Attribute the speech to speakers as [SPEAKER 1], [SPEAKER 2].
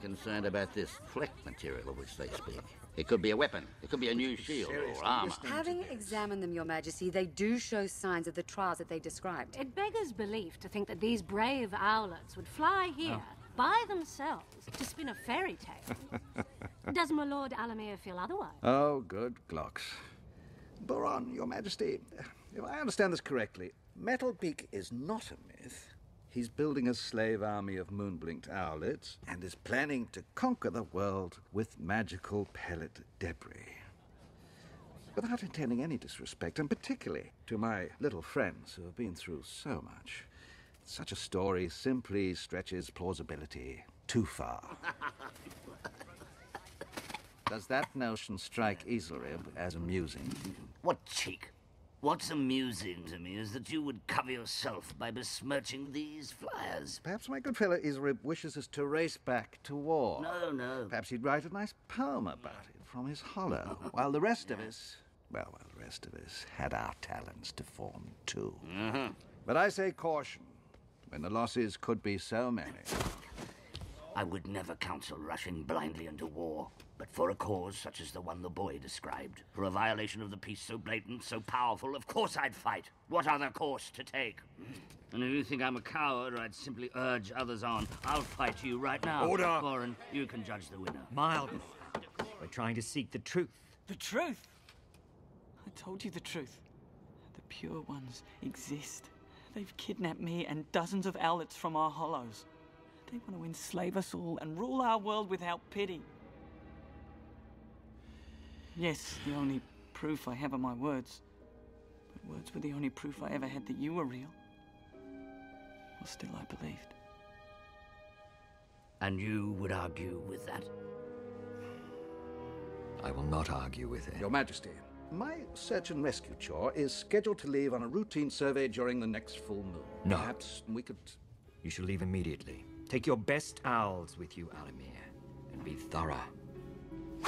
[SPEAKER 1] concerned about this fleck material of which they speak. It could be a weapon. It could be a new shield or armor.
[SPEAKER 2] Having examined them, Your Majesty, they do show signs of the trials that they described.
[SPEAKER 3] It beggars belief to think that these brave owlets would fly oh. here by themselves to spin a fairy tale. Does my Lord Allomere feel otherwise?
[SPEAKER 4] Oh, good clocks. Boron, Your Majesty, if I understand this correctly, Metalbeak is not a myth. He's building a slave army of moon-blinked owlets and is planning to conquer the world with magical pellet debris. Without intending any disrespect, and particularly to my little friends who have been through so much, such a story simply stretches plausibility too far. Does that notion strike Ezylryb as amusing?
[SPEAKER 5] What cheek! What's amusing to me is that you would cover yourself by besmirching these flyers.
[SPEAKER 4] Perhaps my good fellow Ezylryb wishes us to race back to war.
[SPEAKER 5] No, no.
[SPEAKER 4] Perhaps he'd write a nice poem about it from his hollow, while the rest of us, well, while the rest of us had our talents to form too.
[SPEAKER 5] Mhm.
[SPEAKER 4] But I say caution, when the losses could be so many.
[SPEAKER 5] I would never counsel rushing blindly into war, but for a cause such as the one the boy described, for a violation of the peace so blatant, so powerful, of course I'd fight. What other course to take? And if you think I'm a coward or I'd simply urge others on, I'll fight you right now.
[SPEAKER 6] Order.
[SPEAKER 5] Warren, you can judge the winner.
[SPEAKER 6] Mildly. We're trying to seek the truth.
[SPEAKER 7] The truth? I told you the truth. The pure ones exist. They've kidnapped me and dozens of owlets from our hollows. They want to enslave us all and rule our world without pity. Yes, the only proof I have are my words. But words were the only proof I ever had that you were real. Well, still, I believed.
[SPEAKER 5] And you would argue with that?
[SPEAKER 6] I will not argue with it.
[SPEAKER 4] Your Majesty, my search and rescue chaw is scheduled to leave on a routine survey during the next full moon.
[SPEAKER 6] No.
[SPEAKER 4] Perhaps we could.
[SPEAKER 6] You shall leave immediately. Take your best owls with you, Allomere, and be thorough.